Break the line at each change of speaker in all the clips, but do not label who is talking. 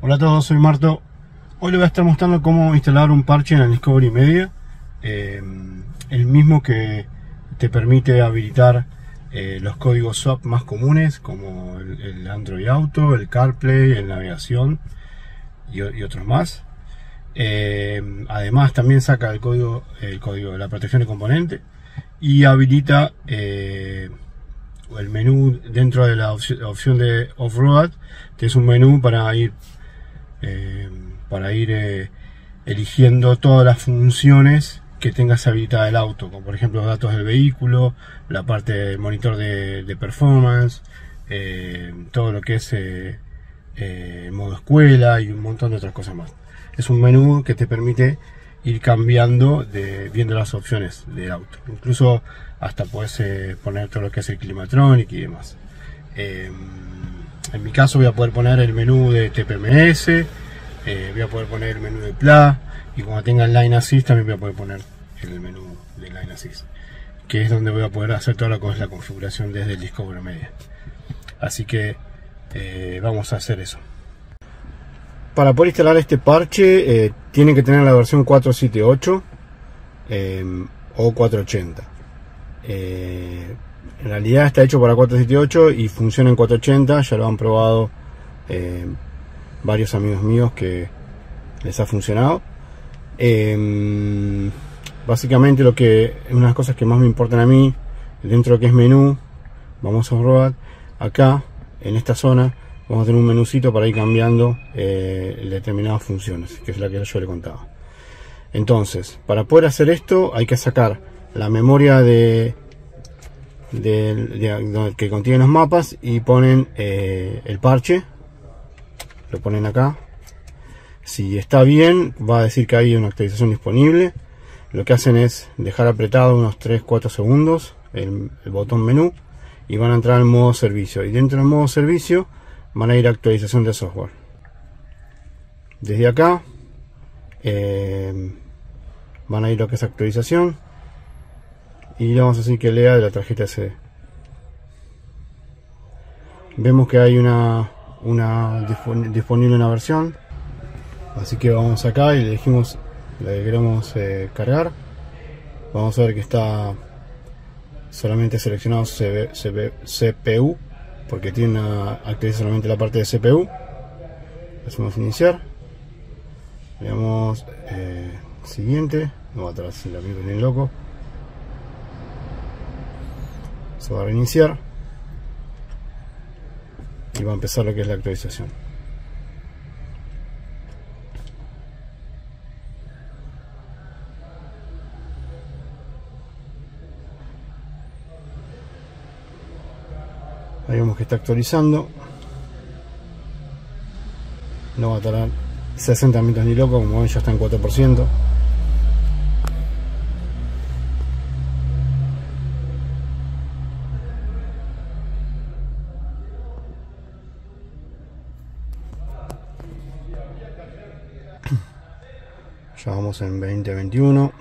Hola a todos, soy Marto. Hoy les voy a estar mostrando cómo instalar un parche en el Discovery Media. eh, el mismo que te permite habilitar eh, los códigos SWAP más comunes como el, Android Auto, el CarPlay, el Navegación y otros más. Eh, además también saca el código, el código de la protección de componente y habilita eh, el menú dentro de la opci- opción de off-road. Es un menú para ir eh, para ir eh, eligiendo todas las funciones que tengas habilitada el auto, como por ejemplo datos del vehículo, la parte del monitor de, de performance, todo lo que es modo escuela y un montón de otras cosas más. Es un menú que te permite ir cambiando, de, viendo las opciones del auto. Incluso hasta puedes eh, poner todo lo que es el climatronic y demás. Eh, en mi caso voy a poder poner el menú de TPMS, eh, voy a poder poner el menú de PLA y cuando tenga el Line Assist también voy a poder poner el menú de Line Assist, que es donde voy a poder hacer toda la, la configuración desde el Discovery Media. Así que eh, vamos a hacer eso. Para poder instalar este parche tienen que tener la versión 478 eh, o 480. Eh, en realidad está hecho para 478 y funciona en 480, ya lo han probado eh, varios amigos míos que les ha funcionado. Eh, básicamente lo que una de las cosas que más me importan a mí dentro de que es menú, vamos a probar acá en esta zona vamos a tener un menucito para ir cambiando eh, determinadas funciones, que es la que yo le contaba. Entonces, para poder hacer esto hay que sacar la memoria de, de- donde- que contiene los mapas y ponen eh, el parche. Lo ponen acá. Si está bien va a decir que hay una actualización disponible. Lo que hacen es dejar apretado unos 3-4 segundos el botón menú y van a entrar al modo servicio. Y dentro del modo servicio van a ir a actualización de software. Desde acá eh, van a ir lo que es actualización y vamos a decir que lea de la tarjeta SD vemos que hay una, una dispon- disponible una versión así que vamos acá y elegimos la que queremos eh, cargar. Vamos a ver que está solamente seleccionado CPU porque tiene una solamente la parte de CPU hacemos iniciar. Le damos eh, siguiente. No va atrás la miro bien loco. Se va a reiniciar. Y va a empezar lo que es la actualización ahí vemos que está actualizando no va a tardar 60 minutos ni loco como ven ya está en 4% Ya vamos en 2021.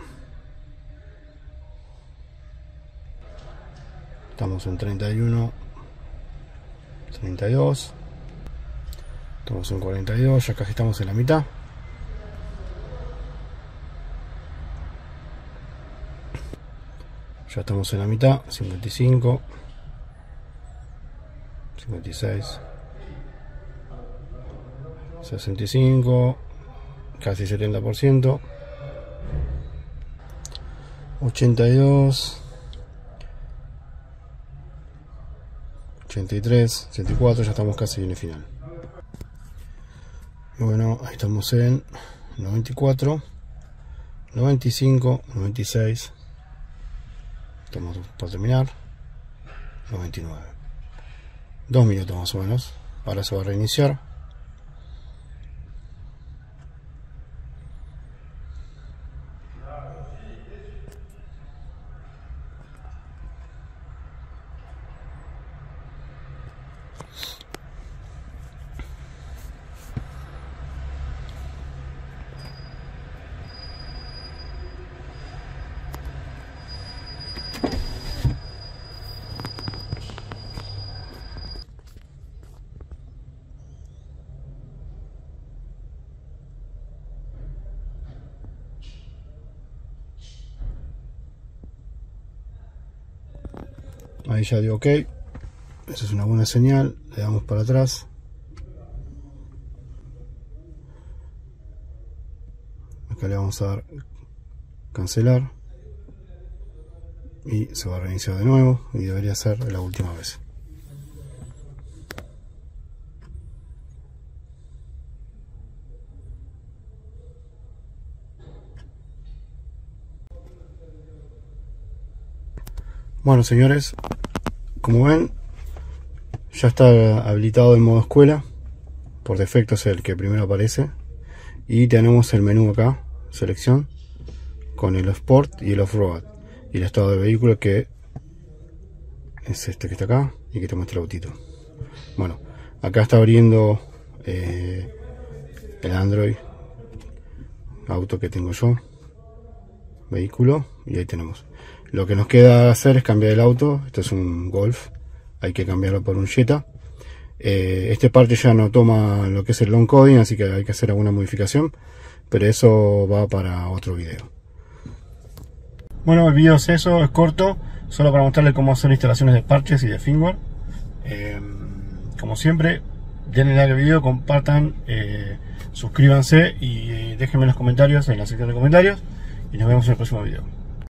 Estamos en 31. 32. Estamos en 42. Ya casi estamos en la mitad. Ya estamos en la mitad. 55. 56. 65 casi 70%, 82, 83, 84, ya estamos casi en el final. Bueno, ahí estamos en 94, 95, 96, estamos por terminar, 99. Dos minutos más o menos, ahora se va a reiniciar. Ahí ya dio ok. Esa es una buena señal. Le damos para atrás. Acá le vamos a dar cancelar. Y se va a reiniciar de nuevo. Y debería ser la última vez. Bueno señores, como ven, ya está habilitado el modo escuela. Por defecto es el que primero aparece. Y tenemos el menú acá, selección, con el Sport y el Off-Road. Y el estado del vehículo que es este que está acá y que te muestra el autito. Bueno, acá está abriendo eh, el Android auto que tengo yo. Vehículo y ahí tenemos. Lo que nos queda hacer es cambiar el auto. Este es un Golf. Hay que cambiarlo por un Jetta. Eh, este parte ya no toma lo que es el long coding, así que hay que hacer alguna modificación. Pero eso va para otro video. Bueno, el video es eso, es corto. Solo para mostrarles cómo hacer instalaciones de parches y de firmware. Eh, como siempre, denle like al video, compartan, eh, suscríbanse y déjenme en los comentarios, en la sección de comentarios. Y nos vemos en el próximo video.